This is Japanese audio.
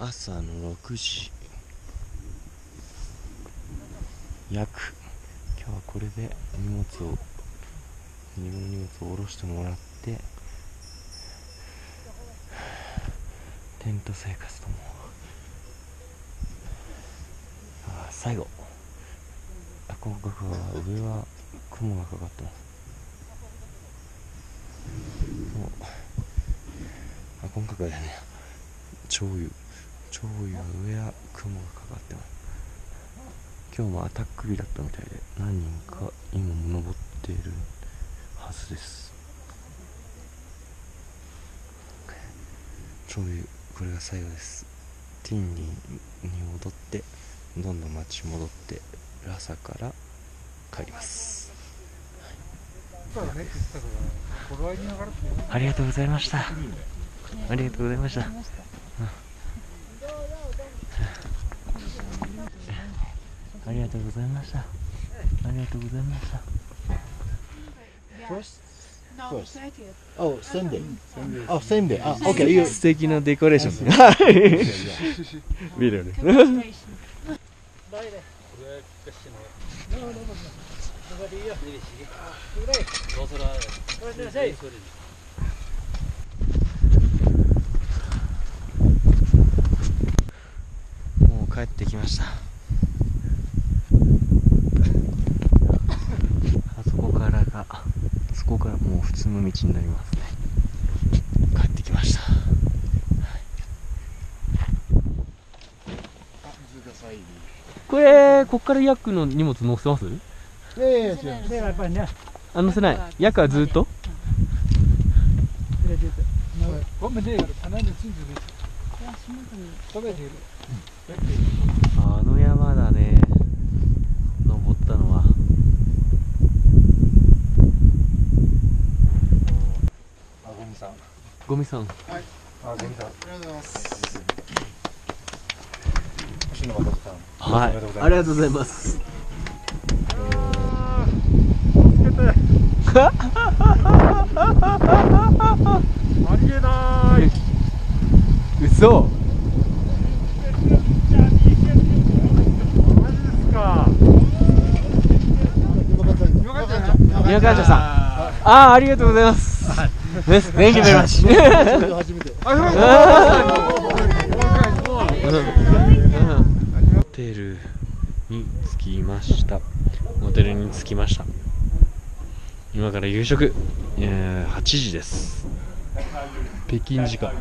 朝の6時。約。今日はこれで荷物を自分の荷物を下ろしてもらってテント生活とも。あ最後。あここは上は雲がかかってます。そうあ今回はね潮油潮油上は雲がかかってます。今日もアタック日だったみたいで何人か今も登っているはずです。潮油これが最後です。ティーンにに戻ってどんどん街戻って朝から帰ります。ありがとうございました。ありがとうございましたありがとうございました。ありがとうございました。もう帰ってきました。からもう普通の道になりますね。帰ってきました。これこっからヤックの荷物載せます？Yeah, yeah, yeah. あ載せない。ヤックはずっとあの山だね登ったのはあ、ゴミさん。ゴミさんあ、ゴミさん。ありがとうございます。星野誠さん。はいありがとうございますありがとうございますありえない。嘘マジですか。よかった宮川さんああーありがとうございます Thank you very much 初めて。ホテルに着きましたホテルに着きました今から夕食、えー8時です北京時間